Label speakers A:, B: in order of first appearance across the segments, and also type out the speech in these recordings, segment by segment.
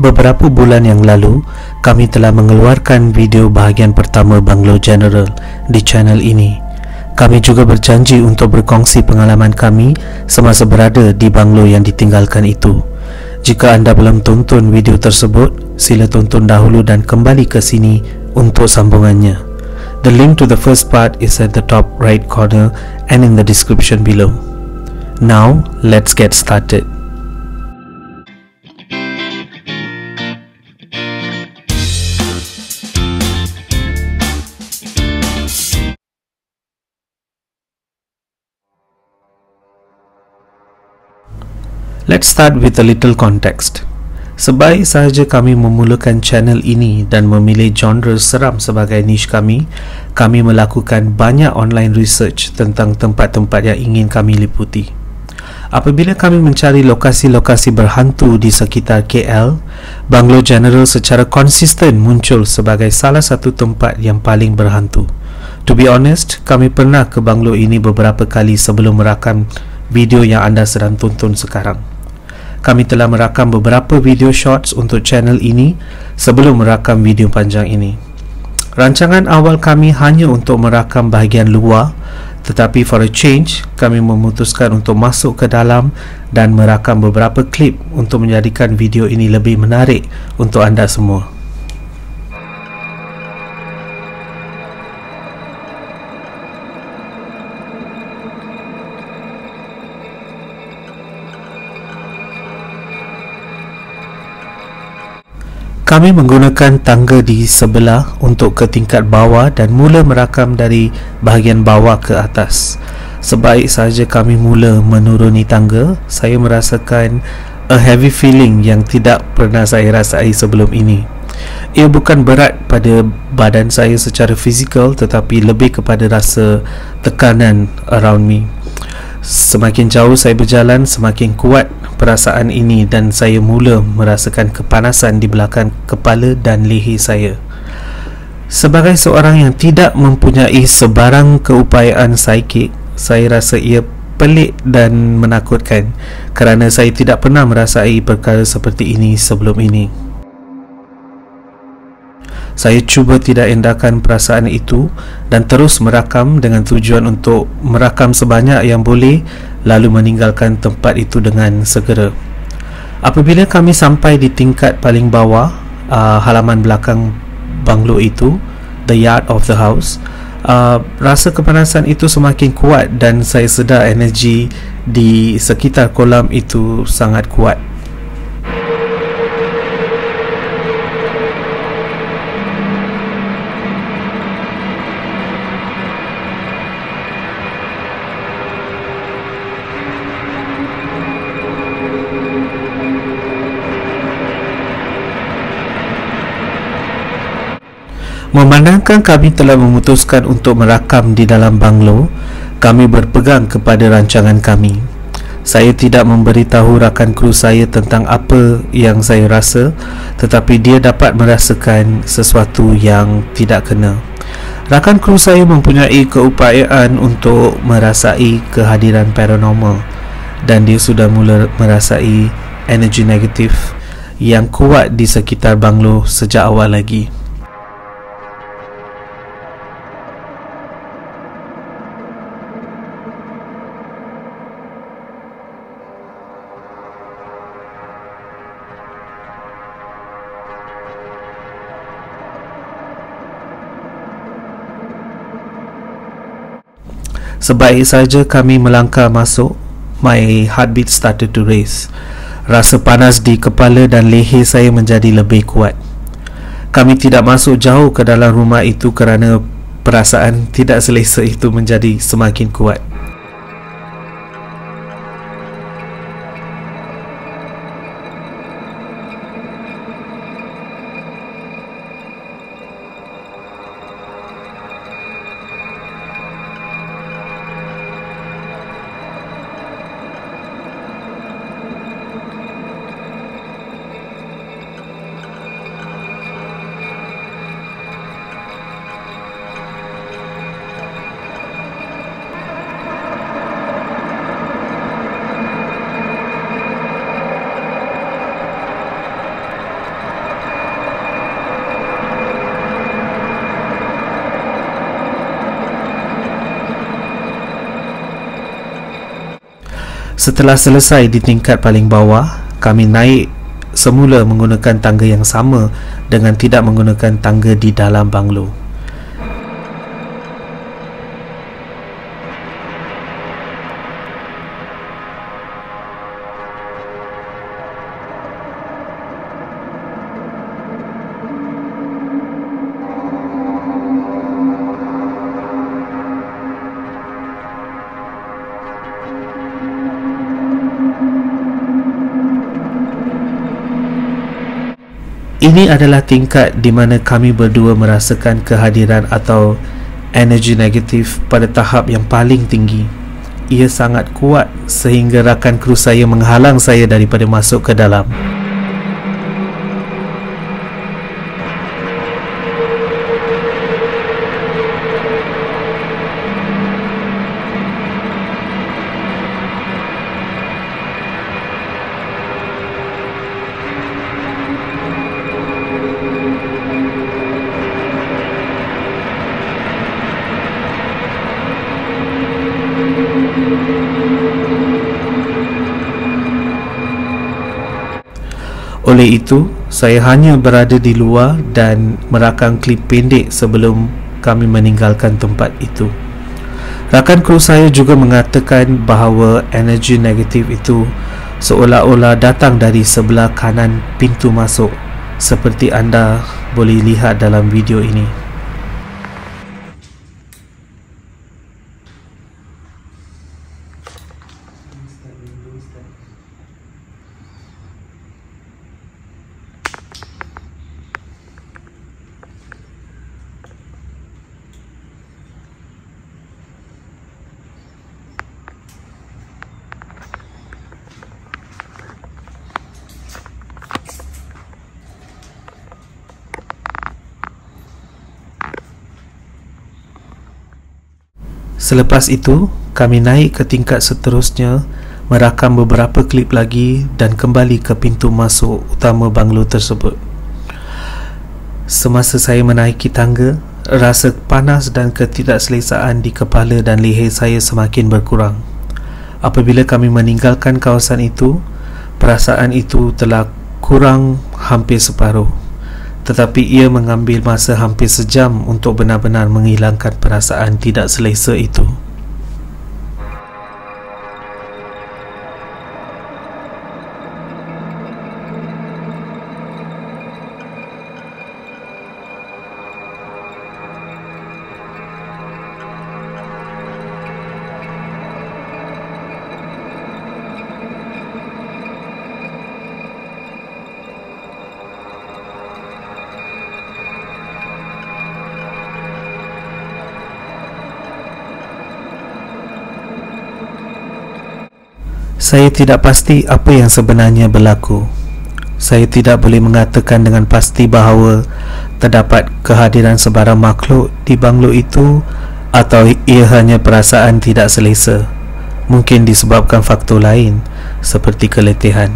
A: Beberapa bulan yang lalu, kami telah mengeluarkan video bahagian pertama Banglo General di channel ini. Kami juga berjanji untuk berkongsi pengalaman kami semasa berada di banglo yang ditinggalkan itu. Jika anda belum tonton video tersebut, sila tonton dahulu dan kembali ke sini untuk sambungannya. The link to the first part is at the top right corner and in the description below. Now, let's get started. Let's start with a little context. Sebaik sahaja kami memulakan channel ini dan memilih genre seram sebagai niche kami, kami melakukan banyak online research tentang tempat-tempat yang ingin kami liputi. Apabila kami mencari lokasi-lokasi berhantu di sekitar KL, Banglo General secara konsisten muncul sebagai salah satu tempat yang paling berhantu. To be honest, kami pernah ke Banglo ini beberapa kali sebelum merakam video yang anda sedang tonton sekarang kami telah merakam beberapa video shorts untuk channel ini sebelum merakam video panjang ini. Rancangan awal kami hanya untuk merakam bahagian luar tetapi for a change kami memutuskan untuk masuk ke dalam dan merakam beberapa klip untuk menjadikan video ini lebih menarik untuk anda semua. Kami menggunakan tangga di sebelah untuk ke tingkat bawah dan mula merakam dari bahagian bawah ke atas. Sebaik sahaja kami mula menuruni tangga, saya merasakan a heavy feeling yang tidak pernah saya rasai sebelum ini. Ia bukan berat pada badan saya secara fizikal tetapi lebih kepada rasa tekanan around me. Semakin jauh saya berjalan, semakin kuat perasaan ini dan saya mula merasakan kepanasan di belakang kepala dan leher saya. Sebagai seorang yang tidak mempunyai sebarang keupayaan psikik, saya rasa ia pelik dan menakutkan kerana saya tidak pernah merasai perkara seperti ini sebelum ini. Saya cuba tidak endahkan perasaan itu dan terus merakam dengan tujuan untuk merakam sebanyak yang boleh lalu meninggalkan tempat itu dengan segera. Apabila kami sampai di tingkat paling bawah uh, halaman belakang banglo itu, the yard of the house, uh, rasa kepanasan itu semakin kuat dan saya sedar energi di sekitar kolam itu sangat kuat. Memandangkan kami telah memutuskan untuk merakam di dalam banglo, kami berpegang kepada rancangan kami. Saya tidak memberitahu rakan kru saya tentang apa yang saya rasa, tetapi dia dapat merasakan sesuatu yang tidak kena. Rakan kru saya mempunyai keupayaan untuk merasai kehadiran paranormal dan dia sudah mula merasai energi negatif yang kuat di sekitar banglo sejak awal lagi. Sebaik saja kami melangkah masuk, my heartbeat started to race. Rasa panas di kepala dan leher saya menjadi lebih kuat. Kami tidak masuk jauh ke dalam rumah itu kerana perasaan tidak selesa itu menjadi semakin kuat. Setelah selesai di tingkat paling bawah, kami naik semula menggunakan tangga yang sama dengan tidak menggunakan tangga di dalam banglo. Ini adalah tingkat di mana kami berdua merasakan kehadiran atau energi negatif pada tahap yang paling tinggi. Ia sangat kuat sehingga rakan kru saya menghalang saya daripada masuk ke dalam. Oleh itu, saya hanya berada di luar dan merakam klip pendek sebelum kami meninggalkan tempat itu. Rakan kru saya juga mengatakan bahawa energi negatif itu seolah-olah datang dari sebelah kanan pintu masuk seperti anda boleh lihat dalam video ini. Selepas itu, kami naik ke tingkat seterusnya, merakam beberapa klip lagi dan kembali ke pintu masuk utama banglo tersebut. Semasa saya menaiki tangga, rasa panas dan ketidakselesaan di kepala dan leher saya semakin berkurang. Apabila kami meninggalkan kawasan itu, perasaan itu telah kurang hampir separuh tetapi ia mengambil masa hampir sejam untuk benar-benar menghilangkan perasaan tidak selesa itu. Saya tidak pasti apa yang sebenarnya berlaku. Saya tidak boleh mengatakan dengan pasti bahawa terdapat kehadiran sebarang makhluk di banglo itu atau ia hanya perasaan tidak selesa. Mungkin disebabkan faktor lain seperti keletihan.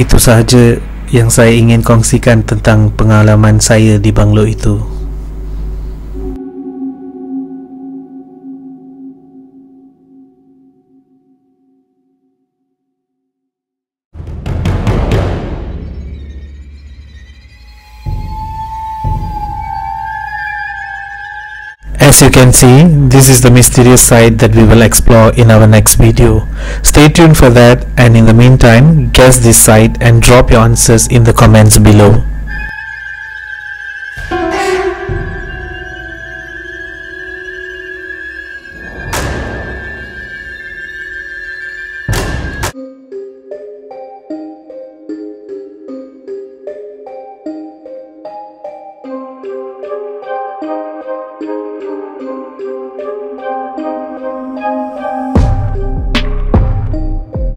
A: Itu sahaja yang saya ingin kongsikan tentang pengalaman saya di banglo itu As you can see, this is the mysterious side that we will explore in our next video. Stay tuned for that and in the meantime, guess this site and drop your answers in the comments below.